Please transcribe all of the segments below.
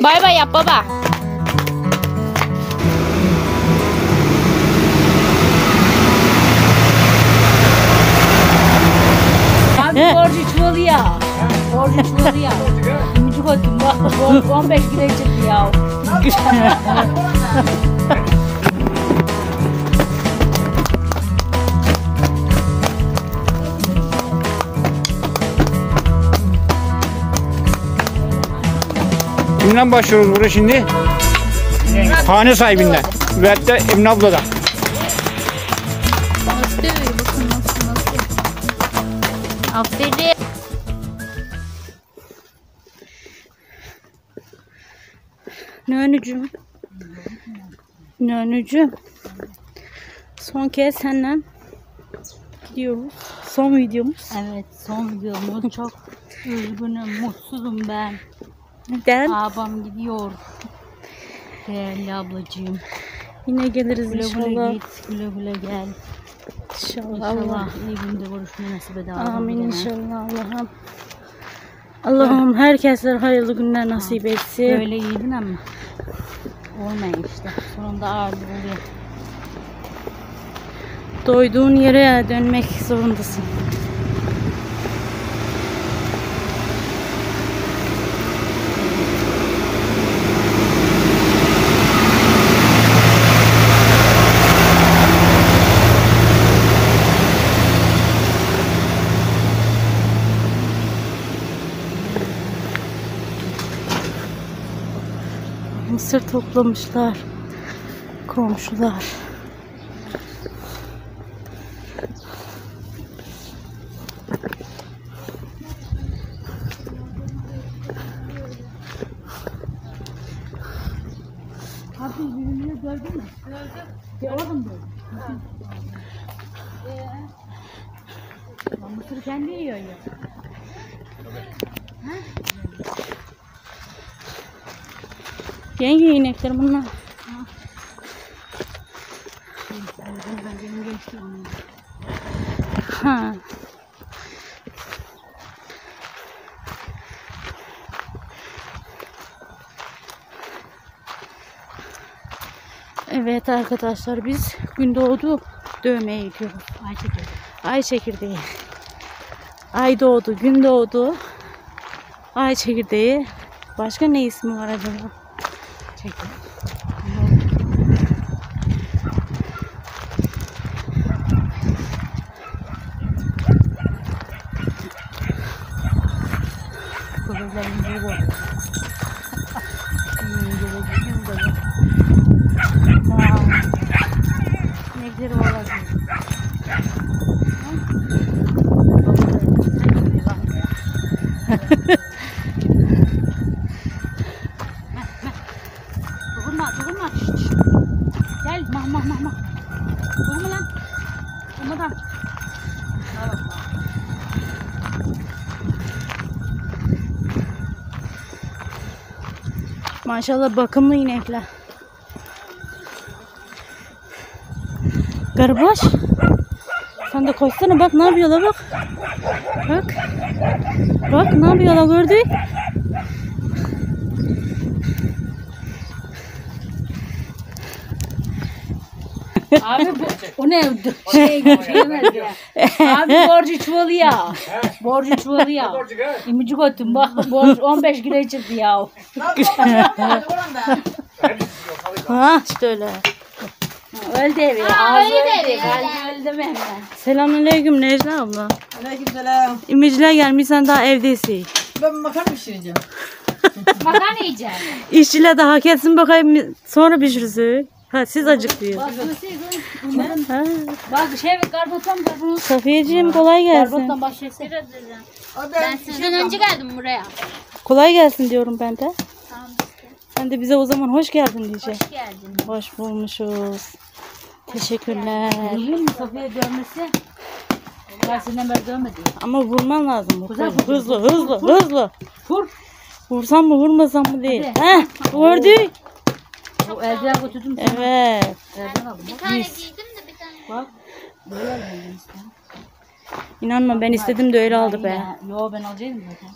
Bay bay yap baba. Abi borcu çuvalı ya. Borcu çuvalı ya. Yumuşak oldum. Bak, 15 kilo çıktı ya. Kimden başlıyoruz buraya şimdi? Hane sahibinden. Veyahut da Emine abladan. Nasıl bakın nasıl nasıl. Aferin. Nönücüm. Nönücüm. Son kez senden gidiyoruz. Son videomuz. Evet son videomuz çok üzgünüm, mutsuzum ben. Neden? Abam gidiyor. Değerli ablacığım. Yine geliriz Güle güle inşallah. git, güle güle gel. İnşallah. İnşallah iyi günde görüşmeyi nasip eder. Amin Rabbim. inşallah Allah'ım. Allah'ım herkesler hayırlı günler nasip etsin. Böyle iyiydin ama olmuyor işte. Sonunda ağırlık oluyor. Doyduğun yere dönmek zorundasın. Mısır toplamışlar komşular. Abi birbirini gördün mü? Gördüm. Gördüm. Lan Mısır kendi yiyor ya. Yenge inekler bunlar. Ha. Evet arkadaşlar biz Gündoğdu dövmeye gidiyoruz. Ayşe Ay çekirdeği. Ay doğdu, gün doğdu. Ay çekirdeği. Başka ne ismi var acaba? Çekti. Kızlarım bu bu. Maşallah bakımlı inekler. Garbaş. Sen de koşsana bak ne yapıyorlar bak. Bak. Bak ne yapıyorlar gördün? Abi bu, o ne? Şey, şey yemez ya. Abi borcu çuvalı ya. Borcu çuvalı ya. İmicik otum bak borç 15 kilo çıktı ya. Ha işte öyle. Öldü evi. Ağzı öldü. Kalbi öldü mi hemen? Selamünaleyküm Necla abla. Aleykümselam. İmiciler gelmiş sen daha evdesin. Ben makarna pişireceğim. Makarna yiyeceğim. İşçiler daha kessin bakayım sonra pişirsin. Ha siz acıktınız. Bak şey karpuzdan karpuz. Safiyeciğim kolay gelsin. Karpuzdan başlayasın. Ben Sizden önce geldim buraya. Kolay gelsin diyorum ben de. Sen de bize o zaman hoş geldin diyecek. Hoş geldin. Hoş bulmuşuz. Teşekkürler. Biliyor musun Safiye dövmesi? Dersinden beri dövmedi. Ama vurman lazım. Güzel Hızlı, hızlı, hızlı. Vur. Vursam mı vurmasam mı değil. Hadi. Heh, gördük. O elden götürdüm. Evet. Elden aldım. Bir tane giydim de bir tane. Bak. Böyle aldım işte. İnanma ben istedim de öyle aldı be. Yo ben alacaktım zaten.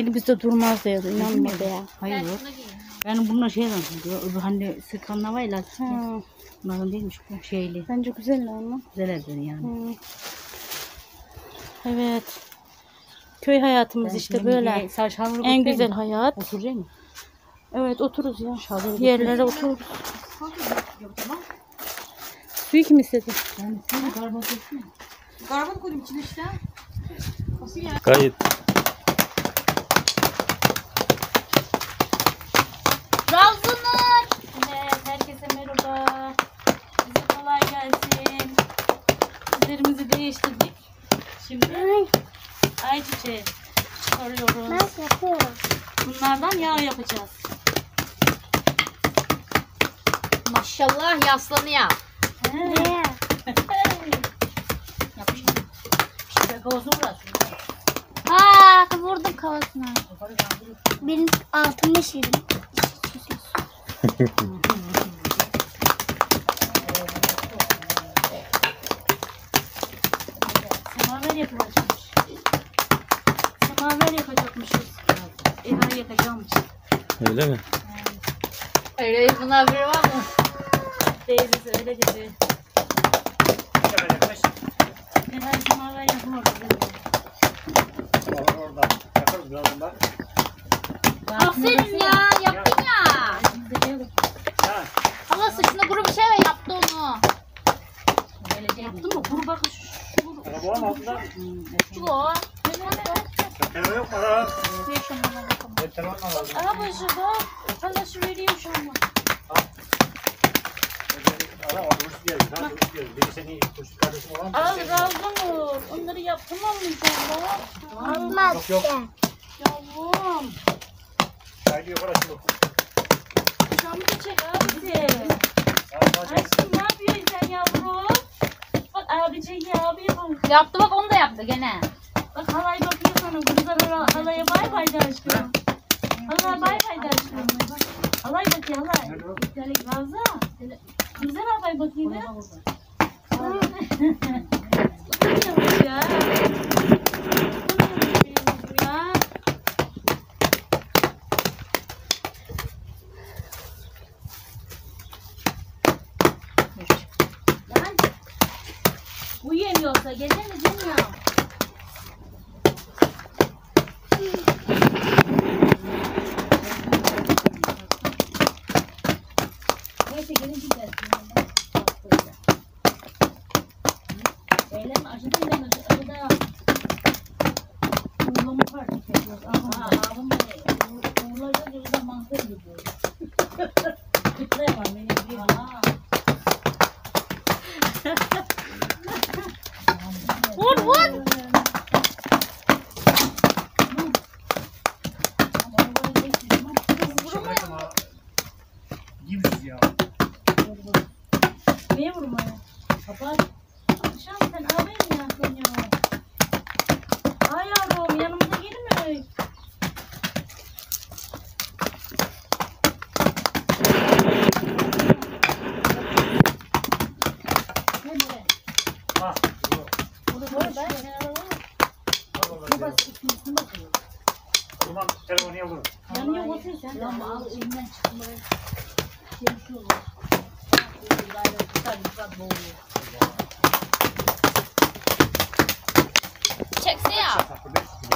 Elimizde durmaz diyordu. İnanma be ya. Hayır yok. Ben bununla şey. Öbür hani sıkanla var ya. Bunların değilmiş bu şeyli. bence güzel ama. Güzel evleri yani. Hı. Evet. Köy hayatımız Ben işte böyle. En güzel mi? hayat. Oturacak mı? Evet otururuz ya. Şalvarı Yerlere otururuz. Suyu kim istedi? Yani sen karbon koysana. Karbon koydum içine işte. Kayıt. Trabzonlar. Evet, herkese merhaba. Size kolay gelsin. Üzerimizi değiştirdik. Şimdi ayçiçeği çıkarıyoruz. Bunlardan yağ yapacağız. Maşallah yaslanıyor. Bıraksın. Ha vurdum kafasına. Benim altımda şirin. Semaver yapılacakmış. Semaver yapacakmışız. Evvel yakacağımmış. Öyle mi? Öyle bunlar biri var mı? Teyzesi öyle dedi. Evvel semaver yapılmadı. Aferin ya yaptın ya. Hala saçına kuru bir şey ver yaptı onu. Yaptın mı? Kuru bak şu. Şu o. Aha başında. Hala şu vereyim şu an. Al razı olur. Onları mı inşallah? Olmaz. Yavrum. Şamı da çek abisi. Aşkım ne yapıyorsun sen yavrum? Bak abicik ya abi yapalım. Yaptı bak onu da yaptı gene. Bak halay bakıyor sana. Kızlar hala- halaya bay bay de aşkım. Halay bay bay de aşkım. Halay bakıyor halay. Üstelik Ravza. Güzel halay bakayım ya. Bakıyormuş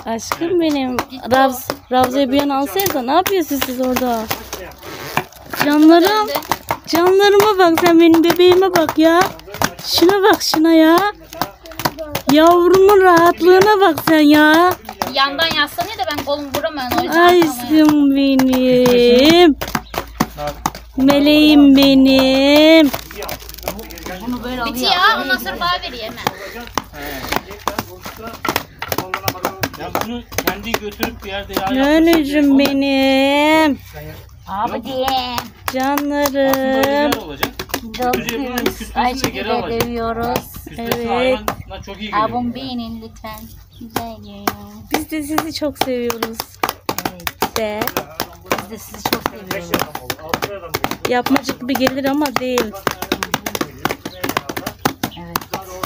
Aşkım benim. Ravz, Ravza'yı bir yana alsaydı ne yapıyorsunuz siz orada? Canlarım. Canlarıma bak sen benim bebeğime bak ya. Şuna bak şuna ya. Yavrumun rahatlığına bak sen ya. Yandan yaslanıyor da ben kolumu vuramıyorum. O yüzden tutamıyorum. Aşkım benim. Meleğim benim. Biti ya ondan sonra bana veriyor hemen. Ya bunu kendi götürüp bir yerde yağ Canıcım benim. Abi diye. Canlarım. olacak. Alacak. dövüyoruz. Kütlesi Evet. çok iyi geliyor. Abim benim lütfen. Güzel geliyor. Biz de sizi çok seviyoruz. De. Biz de sizi çok seviyoruz. Yapmacık gibi gelir ama değil.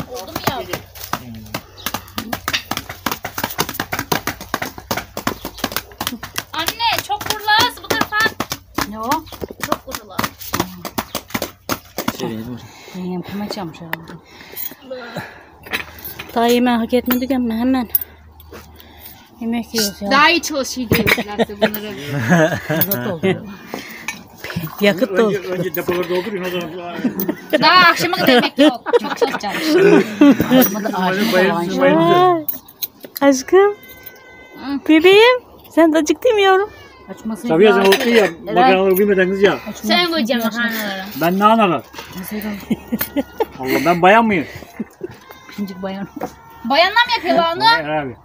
Oldu mu ya? Anne çok vurlaz bu tarafa. Ne o? Çok kurular. Ben yem kımaç yapmış herhalde. Daha yemeği hak etmedik ama hemen. Yemek yiyoruz ya. Daha iyi çalışıyor diyorlar bunları. Uzat oldu. Yakıt da önce depoları doldurun o zaman. Daha akşama kadar yemek yok. Çok çalışacağım. Da bayılsın. Aşkım. Bebeğim. Sen de acıktın mı yavrum? Açmasın. Tabii ya sen oldu ya. Makarnaları bilmeden kız ya. Sen koyacaksın makarnaları. Ben ne analar? Allah ben bayan mıyım? Pincik bayan. Bayanlar mı yapıyorlar onu? Hayır abi.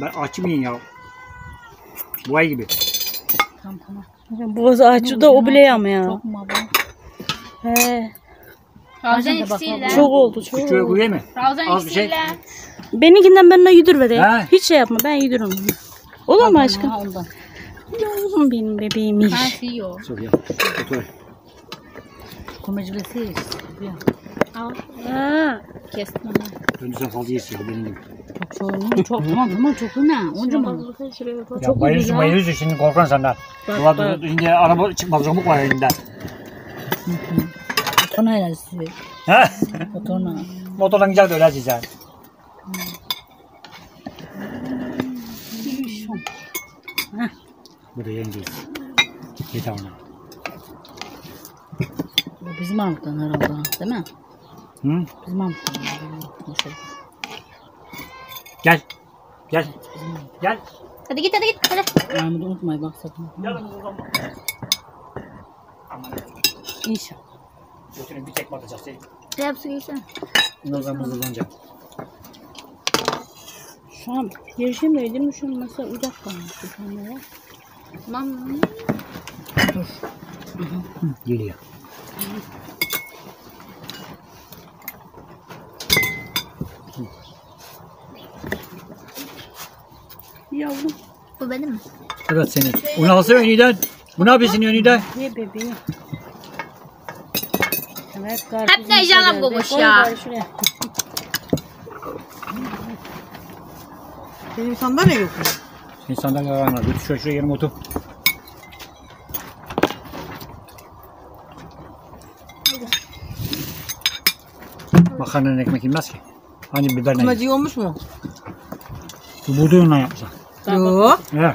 Ben açmayayım ya. Bu ay gibi. Tamam tamam. Boğazı açı da o bile ama ya. Çok mu abla? He. Bakalım. ikisiyle. Çok oldu çok. Küçüğe koyayım mı? Ravzan Az bir şey. ikisiyle. Benimkinden benimle yüdür ve de. He. Hiç şey yapma ben yüdürüm. Olur mu aşkım? Ha ondan. Yavrum benim bebeğim iş. Ben yiyor. Çok ya. Otur. Komecilesi yiyiz. Al. Ha. Kestim onu. Önce sen fazla yesin benim gibi. Çok çok çok tamam tamam çok ne? Onca mı? Ya bayılıyorsun bayılıyorsun şimdi korkan senden. Ulan şimdi araba çıkmaz zamuk var elinden. Otona sizi. He? Otona. Motordan güzel de öyle sen. Bu da yengeyiz. Yeter ona. Bu bizim Mahmut'tan herhalde. Değil mi? Hı? Bizim. Maşallah. Gel. Gel. Gel. Hadi git hadi git. Hadi. Mahmut'u unutmayın bak sakın. İnşallah. Götürün bir tekme atacağız. Seni. Cevap su giysene. Bundan mızıldanacak. Şu an yaşamıyordum. Şu an mesela uzak kalmış kamera. Tamam. Geliyor. Yavrum. Bu benim mi? Evet seni. Onu alsana önünden. Bu ne yapıyorsun önünden? Ye bebeğim. Evet, Hep ne canım kokuş ya. Benim sandalye yok mu? Senin sandalye var. Götür şuraya, şuraya yanıma otur. Makarnanın ekmek yenmez ki. Hani biberle. Kımacı olmuş mu? Bu buğdayından yapmışlar. Yok. He.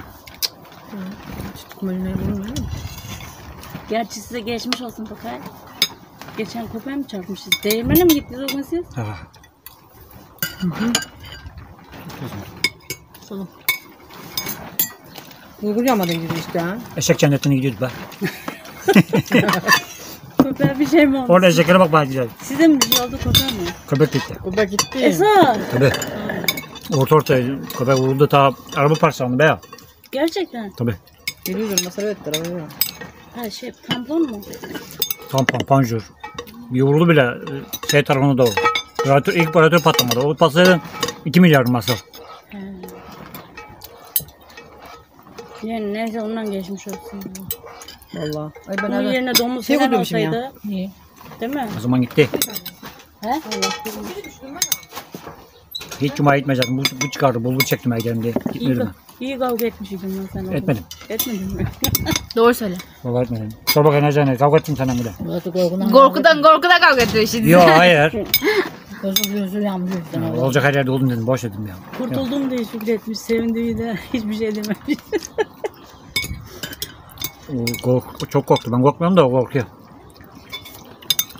Kımacı ne bilmiyorum. Gerçi size geçmiş olsun Tokay. Geçen köpeğe mi çarpmışız? Değirmene mi gittiniz o gün siz? Ha. Uygulayamadın gibi işte ha. Eşek cennetine gidiyordu be. Köpeğe bir şey mi oldu? Orada eşeklere bak bari güzel. Size mi bir şey oldu köpeğe mi? Köpek gitti. Baba gitti. Esas. Tabii. Orta orta köpek vuruldu ta araba parçalandı be ya. Gerçekten. Tabii. Geliyorum masaya ettiler. arıyor. Ha şey tampon mu? Tampon, panjur. Bir vuruldu bile e, şey tarafına doğru. Radyatör, ilk radyatör patlamadı. O patlasaydı 2 milyar masraf. Yani neyse ondan geçmiş olsun. Valla. Ay ben Bunun yerine domuz Şey falan koydum şimdi ya. olsaydı. Niye? Değil mi? O zaman gitti. He? Hiç cuma gitmeyecektim. Bu, bu çıkardı. Bulgur çektim ergen diye. İyi, Gitmedim ka- iyi kavga etmişydin lan sen. orada. Etmedim. Etmedin mi? Doğru söyle. Kavga etmedim. Sor bakayım ne canı. Kavga ettim sana bile. Burası korkudan. Korkudan korkudan kavga ediyor şimdi. Yok hayır. Gözü gözü yanmış yüzden. Ya, Olacak her yerde oldum dedim. Boş dedim ya. Kurtuldum diye şükretmiş. Sevindi de hiçbir şey dememiş. O, kork, çok korktu. Ben korkmuyorum da o korkuyor.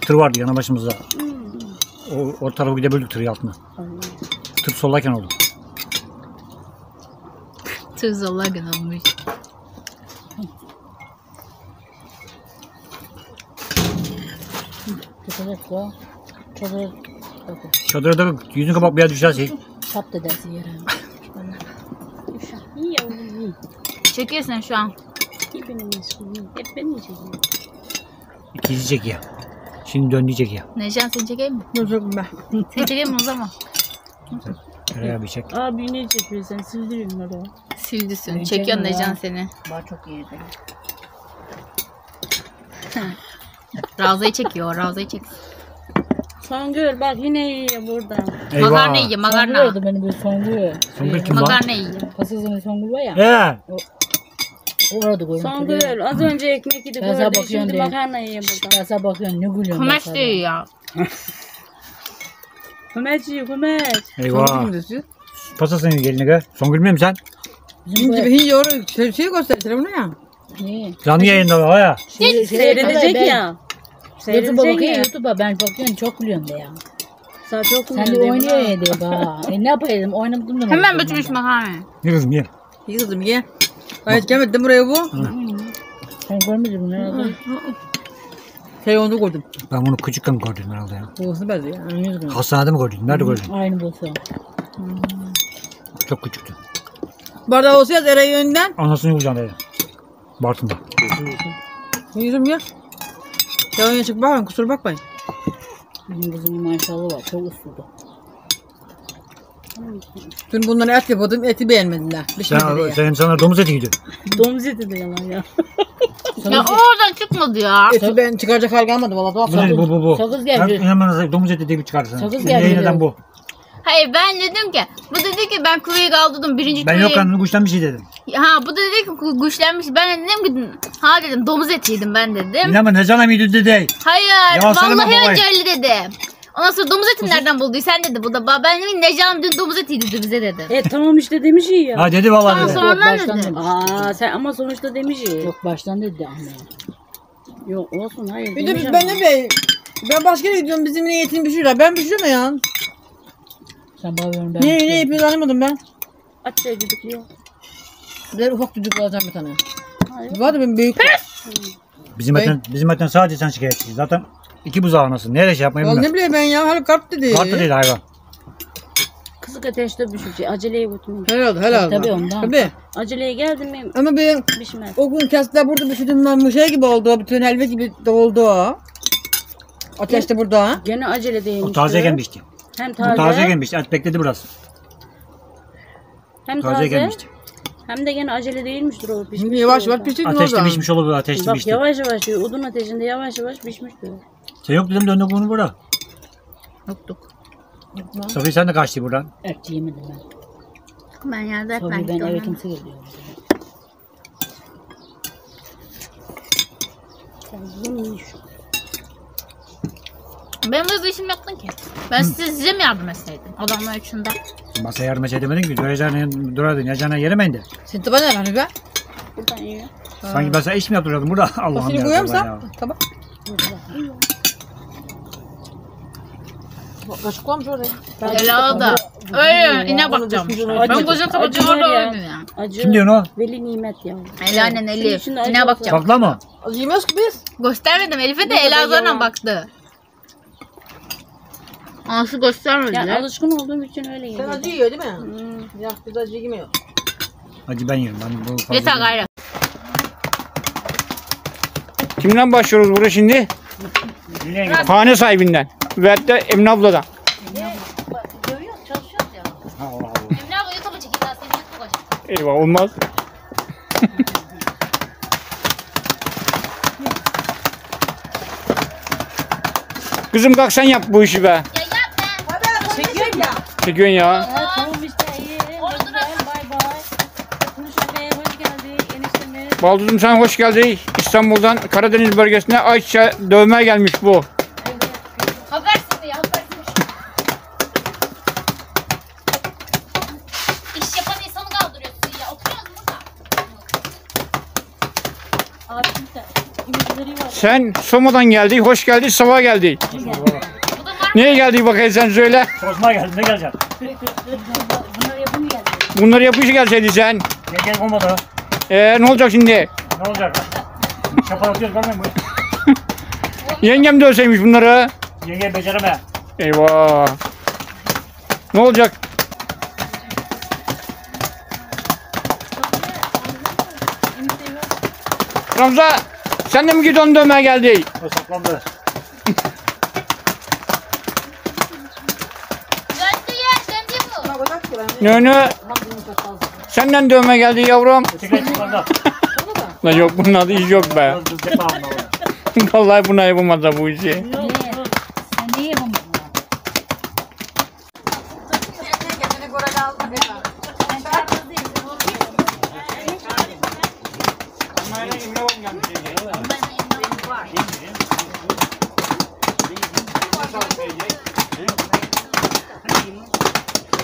Tır vardı yanı başımızda. O, o tarafı gidebildik tırı altına. Tır soldayken oldu. Tığ zolla gün olmuş. Çocuğu Çadıra da yüzünü kapak bir yer düşerse. şap da dersin yere. Çekiyorsun şu an. İyi benim iyi. Hep ben yiyeceğim. İkinci çek ya. Şimdi dön diyecek ya. Necan seni çekeyim mi? Dur dur ben. Seni çekeyim mi o zaman? Nereye bir çek. Abi ne çekiyor sen? Sildirin oraya. Sildisin. Necan Çekiyorsun. Necan seni. Bana çok iyiydi. Ravza'yı çekiyor. Ravza'yı çek. Songül bak yine yiyor burada. Makarna yiyor Makarna. makarna. beni bir Songül. Songül kim lan? Makarna yiyor. Pasızın Songül var ya. He. Orada koyun. Songül az önce ekmek yedi Ben sana gördü. bakıyorum Şimdi diye. makarna yiyor burada. Ben sana bakıyorum ne gülüyorsun. Kumaş değil ya. Kumeç yiyor kumeç. Eyvah. Şimdi siz. Pasasını geline gel. Son gülmüyor musun sen? Hinci hinci oru şey, şey göster telefonu ya. Ne? Canlı yayında var ya. Şey, Seyredecek ben- ya. YouTube'a Seyredecek ya. YouTube'a ben bakıyorum çok gülüyorum de ya. Sen çok Sen de oynuyor ya diye bak. E ne yapayım oynamadım da. Hemen bütmüş makarna. Ne kızım ye. İyi kızım ye. Gayet gelmedi buraya bu. Sen görmedin mi? Şey onu koydum. Ben bunu küçükken gördüm herhalde ya. Babasını benziyor ya. Yüz gün. Hastanede mi gördün? Nerede gördün? Aynı bulsa. Çok küçüktü. Bardağı olsa yaz Eray yönden. Anasını kucağında dedi. Bartın'da. Yüzüm ya. Yalan çık bakmayın kusura bakmayın. Bizim kızımın maşallah var. Çok usludu. Dün bunlara et yapıyordum eti beğenmediler. Şey Sen, diye. sen sana domuz eti gidiyor. Domuz eti de yalan ya. Ya oradan çıkmadı ya. Eti ben çıkaracak hal kalmadı valla. Bu ne bu bu bu. Sakız Ben geldi. hemen domuz eti diye bir çıkartırsın. Sakız geldi. bu? Hayır ben dedim ki bu dedi ki ben kuruyu kaldırdım birinci Ben kuruyu. yok karnını kuştan bir şey dedim. Ha bu da dedi ki ku- güçlenmiş. Ben de dedim ki ha dedim domuz etiydim ben dedim. İnanma ne canım yedi dedi. Hayır Yalan söyleme vallahi önce öyle dedi. Ondan sonra domuz etini nereden bulduysan dedi bu da. Ba- Ben dedim Necan dün domuz etiydi dedi bize dedi. E tamam işte demiş iyi ya. Ha dedi vallahi Ondan dedi. sonra ondan baştan dedi. Aa sen ama sonuçta demiş iyi. Yok baştan dedi ama. Yok olsun hayır. Bir de demiş biz, ama. ben de be, ben başka yere gidiyorum bizim niyetini pişiriyorlar. Ben pişiriyorum ya. Sen bakıyorum ben. Ne ne yapıyoruz anlamadım ben. Aç şey düdüklüyor. Bir ufak çocuk alacağım bir tane. Hayır. Var da ben büyük. Bizim etten, bizim etten sadece sen şikayetçisin. Zaten iki buzağı anasın. Nereye şey yapmayı Vallahi bilmez. ne bileyim ben ya. Hala kart dedi. Kartı değil hayvan. Kısık ateşte pişecek. Aceleye götürmem. Herhalde herhalde. Tabii ondan. Tabii. Aceleye geldim mi Ama ben pişmez. o gün kestiler burada pişirdim ben bu şey gibi oldu. Bütün helva gibi de oldu. Ateşte burada. Gene acele değilmiş. O taze gelmişti. Hem Bu taze, taze gelmişti. Et bekledi biraz. hem Taze taze, gelmişti. Hem de gene acele değilmiştir o pişmiş. Şimdi yavaş yavaş pişirdin Ateşte orada. pişmiş olur bu ateşte Bak pişti. yavaş yavaş diyor. Odun ateşinde yavaş yavaş pişmiştir. Sen yok dedim döndük bunu bura. Yoktuk. Sofi sen de kaçtı buradan. Erçi yemedim ben. Ben yerde hep Tabii ben ben eve kimse geliyor. Sen yiyin şu. Böyle bir işim yoktun ki. Ben size, size mi yardım etseydim? Adamlar üçünde. Masa yardım edemedin ki. Duracağına, duradın. Yacağına yeremeyin de. Senin taban ne hani be? Buradan yiyor. Sanki ben sana iş mi yaptıradım burada? Allah'ım ya. ya. mısın? Tamam. Kaşık koymuş oraya. Ela da. Öyle ine bakacağım. Ben Acı var orada öldüm ya. Acı. Kim diyorsun o? Veli nimet ya. Ela annen Elif. de İne bakacağım. Bakla mı? Yemiyoruz ki biz. Göstermedim Elif'e de Ela yalan. baktı. Anası göstermedi. Yani alışkın olduğum için öyle Sen yiyor. acı yiyor değil mi? Ya biz acı yemiyor. Acı ben yerim. Ben bu fazla Yeter gayrı. Kimden başlıyoruz burada şimdi? Hane sahibinden. Ve de Emine abladan. Görüyoruz çalışıyoruz ya. Emine abla YouTube'a çekeyim daha seni YouTube'a çekeyim. Eyvah olmaz. Kızım kalk sen yap bu işi be. Yapma. Çekiyorum ya. Tamam işte iyi. Güzel, Bay bay. Konuşma Bey hoş geldin. Eniştemiz. Baldızım sen hoş geldin. İstanbul'dan Karadeniz bölgesine Ayça dövmeye gelmiş bu. Habersiz ya habersiz. İş yapan insanı kaldırıyorsun ya. Oturuyorsun burada. Abi sen. Sen Soma'dan geldi, hoş geldin, sabah geldi. Bu da var. Niye geldi bakayım sen söyle. Tosma geldim. Ne geleceksin? Bunlar yapım geldi. Bunları yapışı gelseydin sen. Gel gel olmadı. Ee, ne olacak şimdi? Ne olacak? Şapalatıyoruz görmüyor musun? Yengem dövseymiş bunları. Yenge becereme. Eyvah. Ne olacak? Ramza sen de mi gidon dövmeye geldi? O saklandı. Döndü ya döndü bu. Nönü senden dövmeye geldi yavrum. Lan yok bunun adı iş yok be. Vallahi buna yapamaz da bu işi.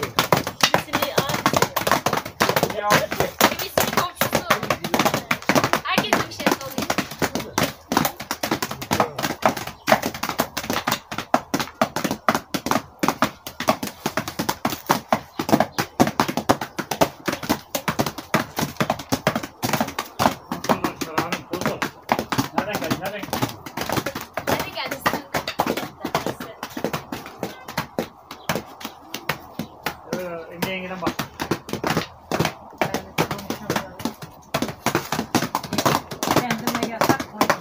Sen niye yapamadın? Herkesin bir şey oluyor. Nereden geldin? Nereden geldin? Hadi geldi sen. Ee, Emre yengeden bak. Kendime yasak koydum.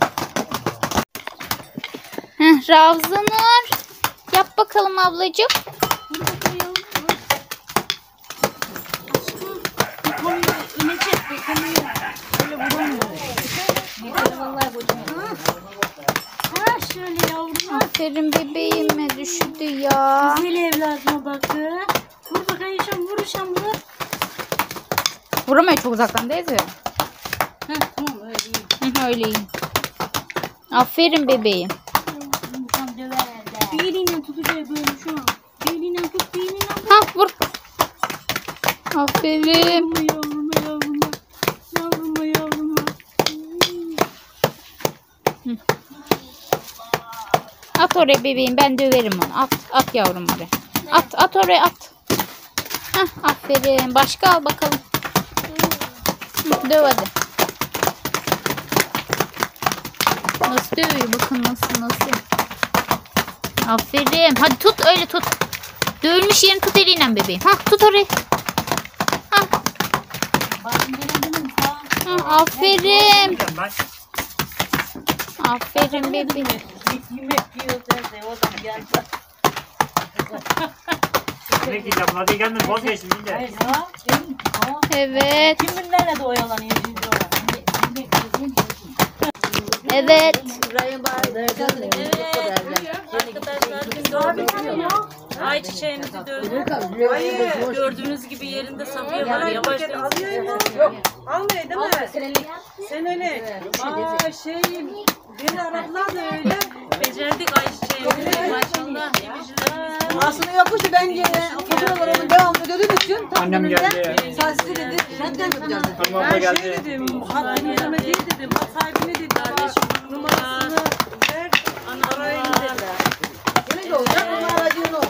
Heh, Ravzanur. Yap bakalım ablacığım. Aferin bebeğime düştü ya. Güzel evladıma bak. kız. Vur bakayım şam vur şam vur. Vuramıyor çok uzaktan değil mi? Heh tamam öyle iyi. Hı, öyle iyi. Aferin bebeğim. Tam döver de. Bir eliyle tutacak böyle şu an. Bir eliyle tut bir eliyle vur. Ha vur. Aferin. Yavruma yavruma yavruma. Yavruma yavruma. At oraya bebeğim ben döverim onu. At at yavrum oraya. At at oraya at. Hah aferin. Başka al bakalım. Hı, Döv hadi. Nasıl dövüyor bakın nasıl nasıl. Aferin. Hadi tut öyle tut. Dövülmüş yerini tut eliyle bebeğim. Hah tut orayı. Hah, aferin. Aferin bebeğim. Yemek yiyor derse o da geldi. Hadi. Vazgeçtim. Hayır ya. Evet. Kiminlerle de oyalanıyor şimdi orada. Evet. Çiçeğimizi dövdük. Gördüğünüz gibi yerinde Safiye var. Yavaş Yok almıyor değil mi? Senelik. Aa şey beni aradılar da öyle. becerdik ay çiçeğimizi. Maşallah. Aslında yokmuş ben yine fotoğraflarımı devamlı dediğim için tam Annem geldi. Saçlı dedi. Nereden yapacağız dedi. Hanım abla Ben şey geldi. dedim, hat dinleme değil dedim, hat sahibine dedim. Numarasını ver, arayın dediler. Yine de olacak, ama aracın o.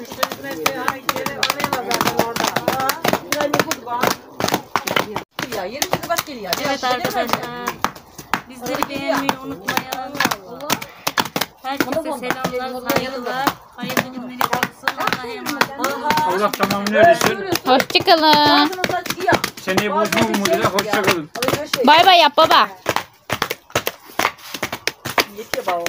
Müşteri bana. Ya, 20 kız kaç geliyor? Evet arkadaşlar. Bizleri beğenmeyi unutmayın. Herkese selamlar, saygılar. Hayırlı günler olsun. Allah'a emanet olun. Allah tamamını öğretsin. Hoşçakalın. Seneye buluşma umuduyla hoşçakalın. Şey. Bay bay yap baba. Yetiyor baba.